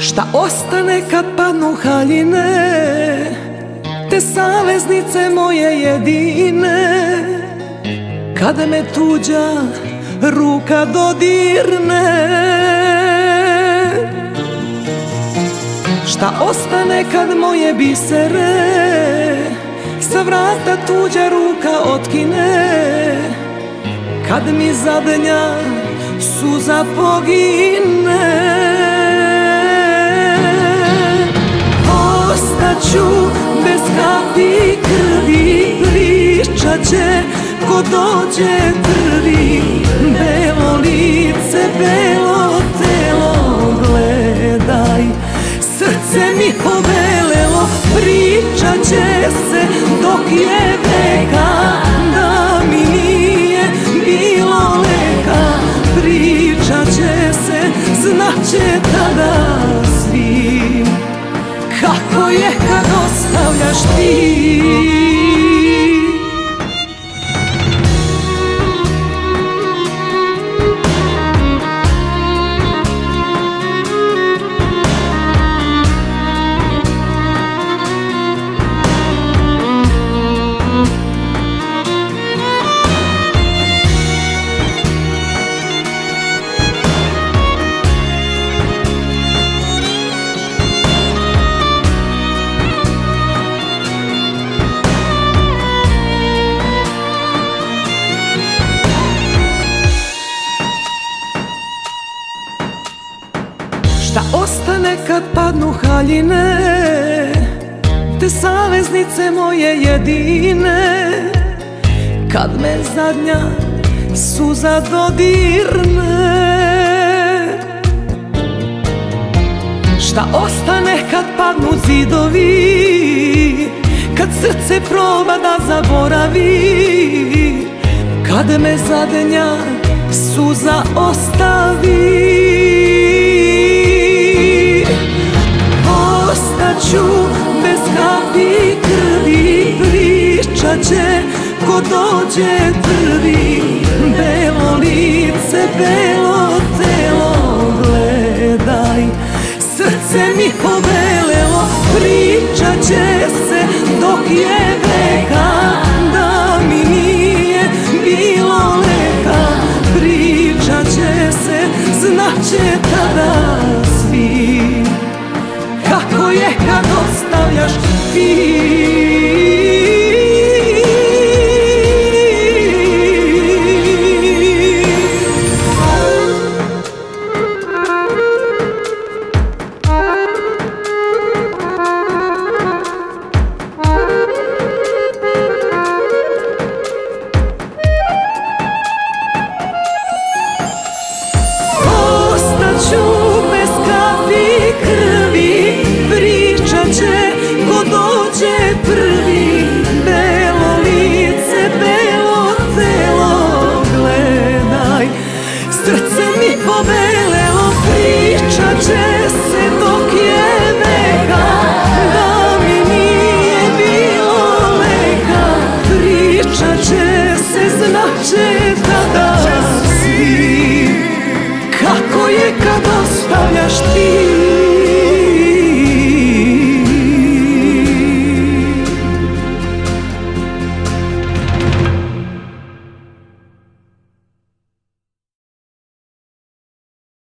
Šta ostane kad padnu haljine Te saveznice moje jedine? Kad me tuđa ruka dodirne? Šta ostane kad moje bisere Sa vrata tuđa ruka otkine. Kad mi zadnja suza pogine. Ostaću bez kapi krvi Pričat će ko dođe prvi. Belo lice, belo će tada Kako je kad ostavljaš ti ostane kad padnu haljine Te saveznice moje jedine. Kad me zadnja suza dodirne Šta ostane kad padnu zidovi? Kad srce proba da zaboravi? Kad me zadnja suza ostavi ću bez kapi krvi pričat će ko dođe prvi. Belo lice, belo telo gledaj Srce mi povelelo pričat će se dok je veka Da mi nije bilo se be debelo, celo gledaj. Srce mi povelelo, pričat će se dok je neka. Da mi nije bilo neka, pričat će se znači tada si Kako je kad ostavljaš ti